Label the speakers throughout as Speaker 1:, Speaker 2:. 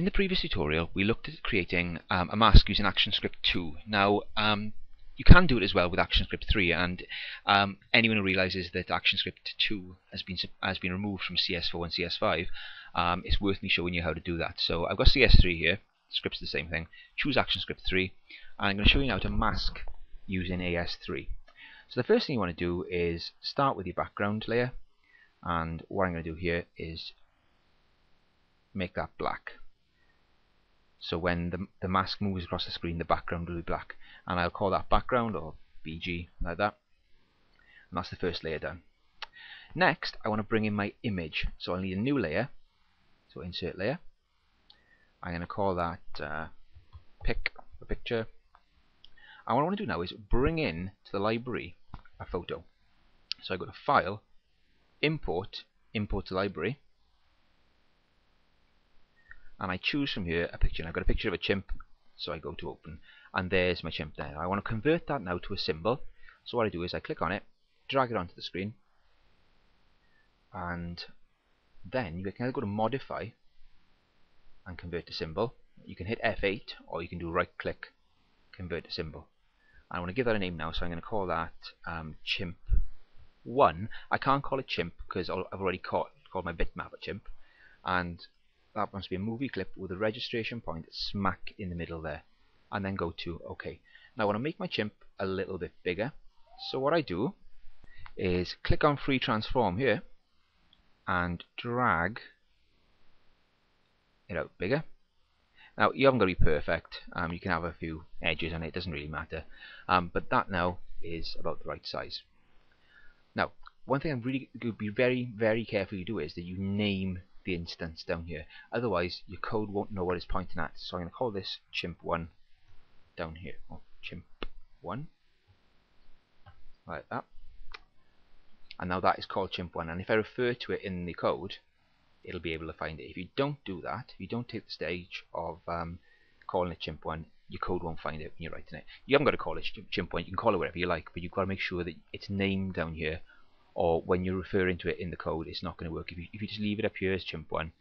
Speaker 1: In the previous tutorial, we looked at creating um, a mask using ActionScript 2. Now, um, you can do it as well with ActionScript 3, and um, anyone who realizes that ActionScript 2 has been has been removed from CS4 and CS5, um, it's worth me showing you how to do that. So I've got CS3 here, script's the same thing. Choose ActionScript 3, and I'm going to show you how to mask using AS3. So the first thing you want to do is start with your background layer, and what I'm going to do here is make that black. So when the, the mask moves across the screen, the background will be black. And I'll call that background or BG, like that. And that's the first layer done. Next, I want to bring in my image. So I'll need a new layer. So insert layer. I'm going to call that uh, pic, a picture. And what I want to do now is bring in to the library a photo. So I go to File, Import, Import to Library and I choose from here a picture. And I've got a picture of a chimp, so I go to open, and there's my chimp there. I want to convert that now to a symbol, so what I do is I click on it, drag it onto the screen, and then you can go to modify and convert to symbol. You can hit F8 or you can do right click, convert to symbol. I want to give that a name now, so I'm going to call that um, chimp 1. I can't call it chimp because I've already called, called my bitmap a chimp. And that must be a movie clip with a registration point smack in the middle there. And then go to OK. Now I want to make my chimp a little bit bigger. So what I do is click on free transform here and drag it out bigger. Now you haven't got to be perfect. Um, you can have a few edges on it, it doesn't really matter. Um, but that now is about the right size. Now one thing I'm really going to be very very careful you do is that you name the instance down here. Otherwise, your code won't know what it's pointing at. So I'm going to call this chimp1 down here. Oh, chimp1. Like that. And now that is called chimp1. And if I refer to it in the code, it'll be able to find it. If you don't do that, if you don't take the stage of um, calling it chimp1, your code won't find it when you're writing it. You haven't got to call it chimp1, you can call it whatever you like, but you've got to make sure that it's named down here or when you're referring to it in the code it's not going to work. If you, if you just leave it up here as chimp1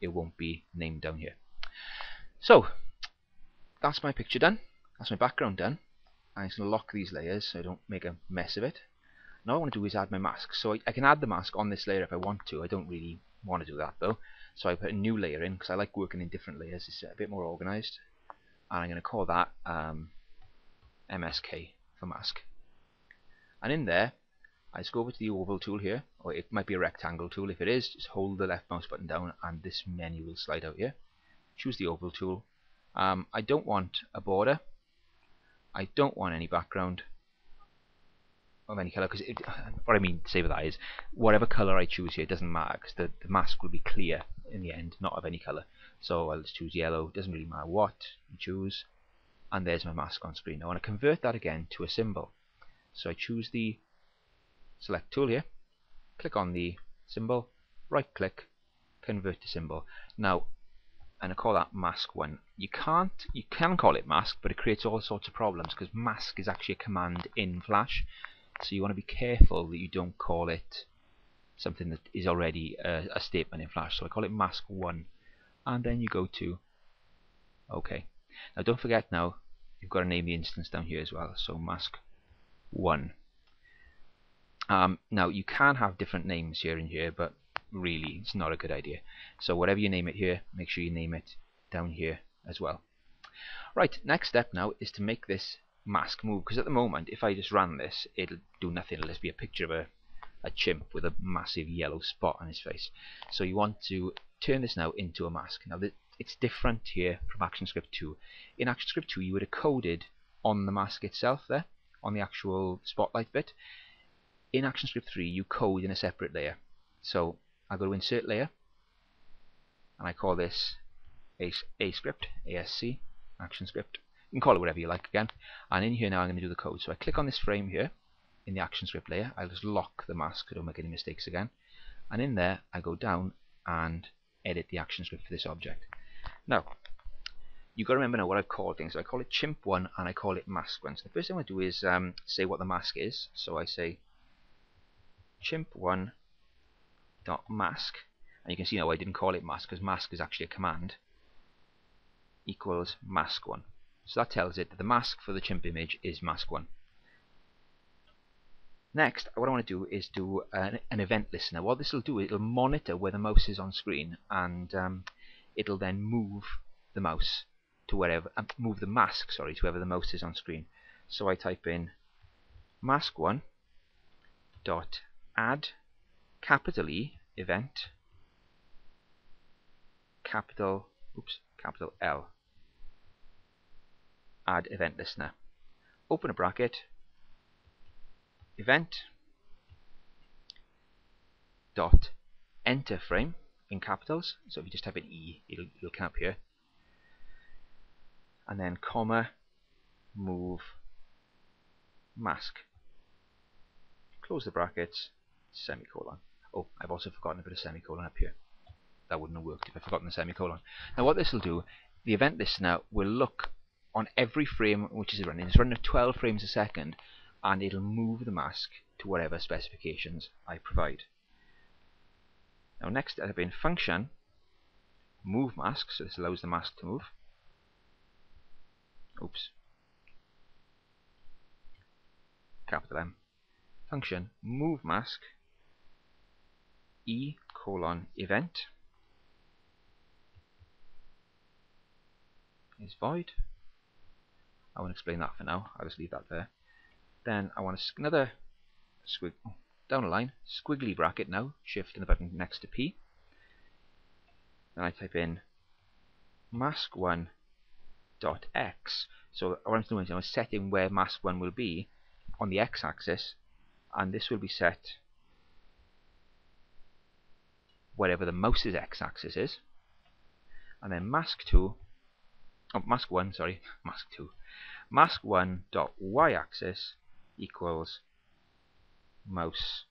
Speaker 1: it won't be named down here. So that's my picture done. That's my background done. I'm just going to lock these layers so I don't make a mess of it. Now I want to do is add my mask. So I, I can add the mask on this layer if I want to. I don't really want to do that though. So I put a new layer in because I like working in different layers. It's a bit more organized. And I'm going to call that um, MSK for mask. And in there I just go over to the oval tool here, or it might be a rectangle tool. If it is, just hold the left mouse button down and this menu will slide out here. Choose the oval tool. Um, I don't want a border. I don't want any background of any color because what I mean to say with that is whatever color I choose here doesn't matter because the, the mask will be clear in the end, not of any color. So I'll just choose yellow. Doesn't really matter what you choose. And there's my mask on screen. I want to convert that again to a symbol. So I choose the select tool here, click on the symbol, right click, convert to symbol. Now, and I call that mask one. You can't, you can call it mask, but it creates all sorts of problems because mask is actually a command in Flash. So you want to be careful that you don't call it something that is already a, a statement in Flash. So I call it mask one, and then you go to OK. Now don't forget now you've got to name the instance down here as well. So mask one. Um, now you can have different names here and here, but really it's not a good idea. So whatever you name it here, make sure you name it down here as well. Right, next step now is to make this mask move, because at the moment if I just ran this, it'll do nothing, it'll just be a picture of a, a chimp with a massive yellow spot on his face. So you want to turn this now into a mask. Now it's different here from ActionScript 2. In ActionScript 2 you would have coded on the mask itself there, on the actual spotlight bit in ActionScript 3 you code in a separate layer. So I go to insert layer and I call this a, a script, ASC, ActionScript. You can call it whatever you like again. And in here now I'm going to do the code. So I click on this frame here in the ActionScript layer. I'll just lock the mask so I don't make any mistakes again. And in there I go down and edit the ActionScript for this object. Now you've got to remember now what I've called things. So I call it chimp1 and I call it mask1. So the first thing I do is um, say what the mask is. So I say chimp1 dot mask and you can see now I didn't call it mask because mask is actually a command equals mask 1. So that tells it that the mask for the chimp image is mask 1. Next, what I want to do is do an, an event listener. What this will do, it'll monitor where the mouse is on screen, and um, it'll then move the mouse to wherever, uh, move the mask, sorry, to wherever the mouse is on screen. So I type in mask one dot add capital E event capital oops capital L add event listener. Open a bracket event dot enter frame in capitals. So if you just type in E, it'll, it'll come up here. And then comma, move, mask. Close the brackets, semicolon. Oh, I've also forgotten to put a semicolon up here. That wouldn't have worked if I'd forgotten the semicolon. Now what this will do, the event listener will look on every frame which is running. It's running at 12 frames a second and it'll move the mask to whatever specifications I provide. Now next I have in function move mask, so this allows the mask to move. Oops. Capital M. Function move mask e colon event is void. I won't explain that for now. I'll just leave that there. Then I want another squig oh, down a line, squiggly bracket now, shift and the button next to P. Then I type in mask1 dot x. So what I'm doing is I'm setting where mask1 will be on the x-axis, and this will be set wherever the mouse's x-axis is. And then mask2, oh, mask1, sorry, mask2, mask1 dot y-axis equals mouse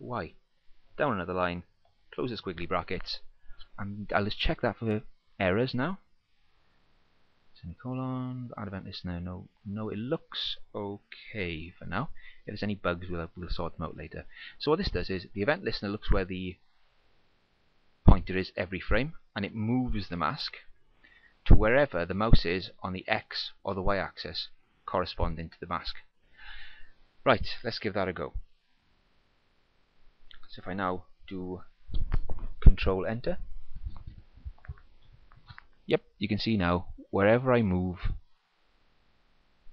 Speaker 1: y. Down another line, close the squiggly brackets, and I'll just check that for errors now. Semicolon, add event listener, no, no, it looks okay for now. If there's any bugs, we'll, we'll sort them out later. So what this does is, the event listener looks where the pointer is every frame, and it moves the mask to wherever the mouse is on the X or the Y axis corresponding to the mask. Right, let's give that a go. So if I now do control enter, yep, you can see now wherever I move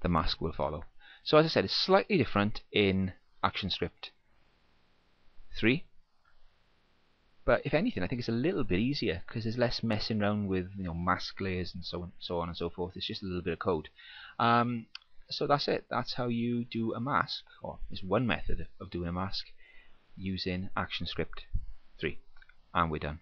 Speaker 1: the mask will follow. So as I said, it's slightly different in ActionScript 3. But if anything, I think it's a little bit easier because there's less messing around with you know mask layers and so on, so on and so forth. It's just a little bit of code. Um, so that's it. That's how you do a mask, or it's one method of doing a mask using ActionScript 3. And we're done.